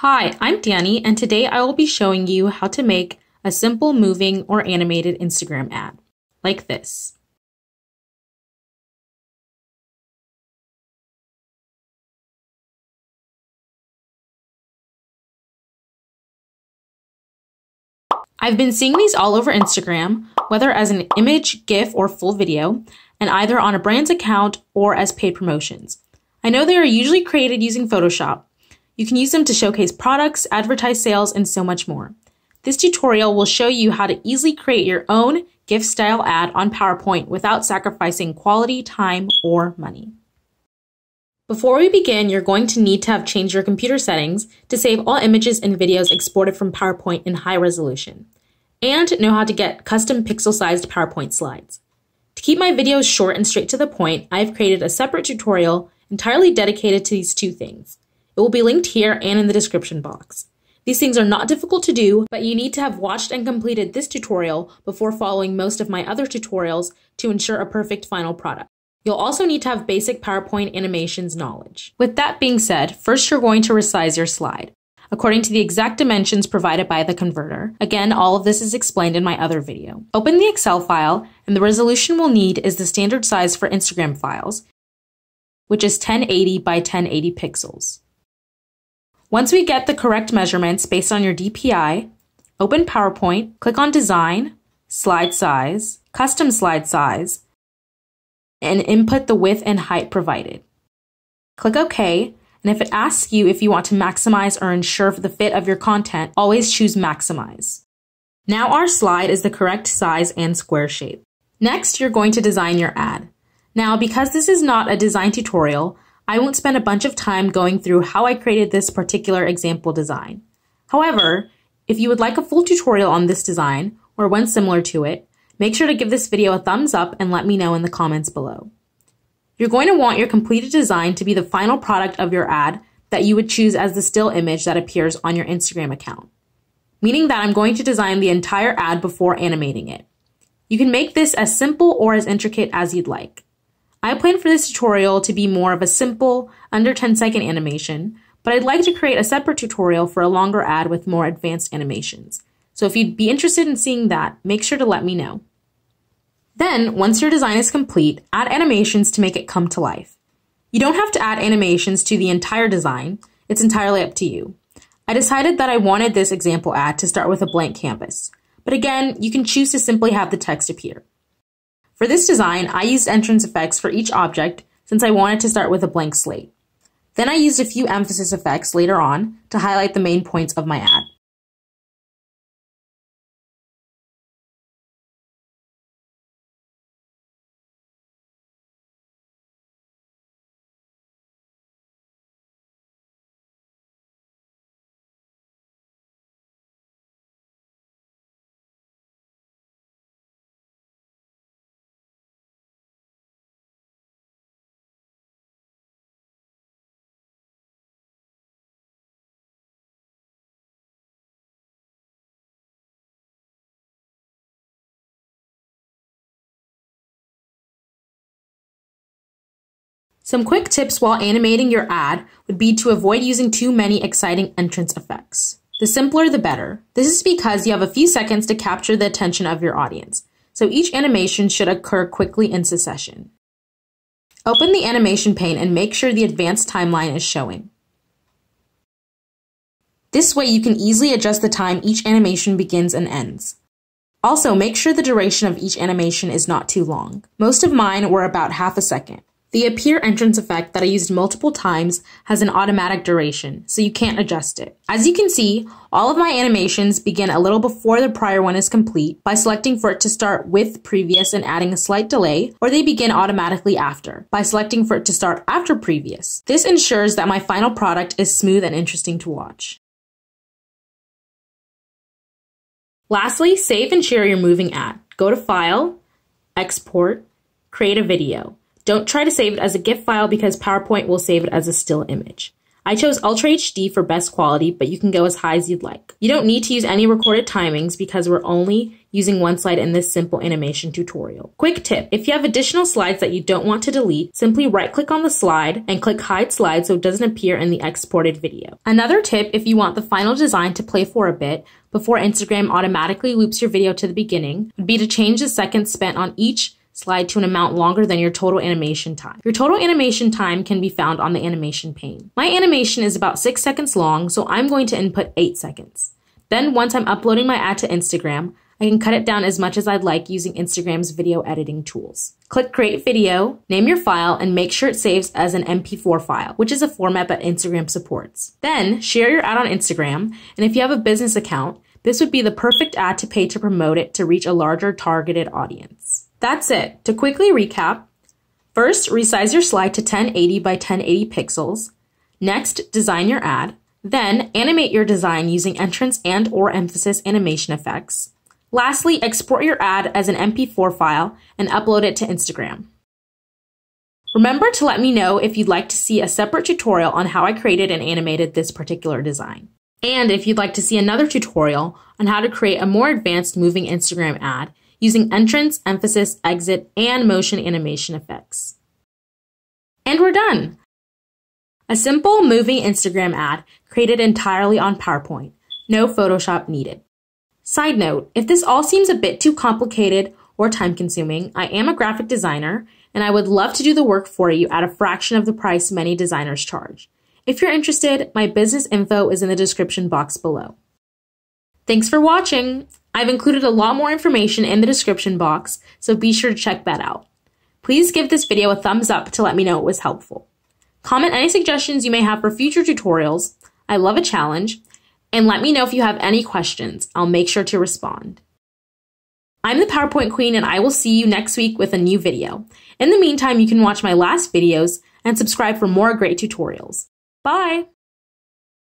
Hi, I'm Danny, and today I will be showing you how to make a simple moving or animated Instagram ad, like this. I've been seeing these all over Instagram, whether as an image, GIF, or full video, and either on a brand's account or as paid promotions. I know they are usually created using Photoshop, you can use them to showcase products, advertise sales, and so much more. This tutorial will show you how to easily create your own GIF style ad on PowerPoint without sacrificing quality, time, or money. Before we begin, you're going to need to have changed your computer settings to save all images and videos exported from PowerPoint in high resolution, and know how to get custom pixel-sized PowerPoint slides. To keep my videos short and straight to the point, I have created a separate tutorial entirely dedicated to these two things. It will be linked here and in the description box. These things are not difficult to do, but you need to have watched and completed this tutorial before following most of my other tutorials to ensure a perfect final product. You'll also need to have basic PowerPoint animations knowledge. With that being said, first you're going to resize your slide according to the exact dimensions provided by the converter. Again, all of this is explained in my other video. Open the Excel file, and the resolution we'll need is the standard size for Instagram files, which is 1080 by 1080 pixels. Once we get the correct measurements based on your DPI, open PowerPoint, click on Design, Slide Size, Custom Slide Size, and input the width and height provided. Click OK, and if it asks you if you want to maximize or ensure the fit of your content, always choose Maximize. Now our slide is the correct size and square shape. Next, you're going to design your ad. Now, because this is not a design tutorial, I won't spend a bunch of time going through how I created this particular example design. However, if you would like a full tutorial on this design, or one similar to it, make sure to give this video a thumbs up and let me know in the comments below. You're going to want your completed design to be the final product of your ad that you would choose as the still image that appears on your Instagram account. Meaning that I'm going to design the entire ad before animating it. You can make this as simple or as intricate as you'd like. I plan for this tutorial to be more of a simple, under 10 second animation, but I'd like to create a separate tutorial for a longer ad with more advanced animations. So if you'd be interested in seeing that, make sure to let me know. Then, once your design is complete, add animations to make it come to life. You don't have to add animations to the entire design, it's entirely up to you. I decided that I wanted this example ad to start with a blank canvas, but again, you can choose to simply have the text appear. For this design, I used entrance effects for each object since I wanted to start with a blank slate. Then I used a few emphasis effects later on to highlight the main points of my ad. Some quick tips while animating your ad would be to avoid using too many exciting entrance effects. The simpler the better. This is because you have a few seconds to capture the attention of your audience, so each animation should occur quickly in succession. Open the animation pane and make sure the advanced timeline is showing. This way you can easily adjust the time each animation begins and ends. Also, make sure the duration of each animation is not too long. Most of mine were about half a second. The appear entrance effect that I used multiple times has an automatic duration, so you can't adjust it. As you can see, all of my animations begin a little before the prior one is complete by selecting for it to start with previous and adding a slight delay, or they begin automatically after by selecting for it to start after previous. This ensures that my final product is smooth and interesting to watch. Lastly, save and share your moving ad. Go to File, Export, Create a Video. Don't try to save it as a GIF file because PowerPoint will save it as a still image. I chose Ultra HD for best quality, but you can go as high as you'd like. You don't need to use any recorded timings because we're only using one slide in this simple animation tutorial. Quick tip, if you have additional slides that you don't want to delete, simply right click on the slide and click hide slide so it doesn't appear in the exported video. Another tip, if you want the final design to play for a bit, before Instagram automatically loops your video to the beginning, would be to change the seconds spent on each slide to an amount longer than your total animation time. Your total animation time can be found on the animation pane. My animation is about 6 seconds long, so I'm going to input 8 seconds. Then once I'm uploading my ad to Instagram, I can cut it down as much as I'd like using Instagram's video editing tools. Click Create Video, name your file, and make sure it saves as an MP4 file, which is a format that Instagram supports. Then share your ad on Instagram, and if you have a business account, this would be the perfect ad to pay to promote it to reach a larger targeted audience. That's it. To quickly recap, first, resize your slide to 1080 by 1080 pixels. Next, design your ad. Then, animate your design using entrance and or emphasis animation effects. Lastly, export your ad as an MP4 file and upload it to Instagram. Remember to let me know if you'd like to see a separate tutorial on how I created and animated this particular design. And if you'd like to see another tutorial on how to create a more advanced moving Instagram ad using entrance, emphasis, exit, and motion animation effects. And we're done! A simple moving Instagram ad created entirely on PowerPoint. No Photoshop needed. Side note, if this all seems a bit too complicated or time consuming, I am a graphic designer and I would love to do the work for you at a fraction of the price many designers charge. If you're interested, my business info is in the description box below. Thanks for watching! I've included a lot more information in the description box, so be sure to check that out. Please give this video a thumbs up to let me know it was helpful. Comment any suggestions you may have for future tutorials. I love a challenge. And let me know if you have any questions. I'll make sure to respond. I'm the PowerPoint Queen and I will see you next week with a new video. In the meantime, you can watch my last videos and subscribe for more great tutorials. Bye!